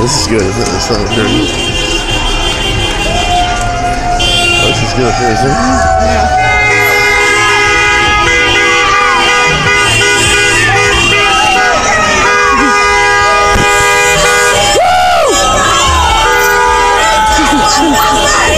This is good, isn't it? This one up here. Oh, this is good here, isn't it? I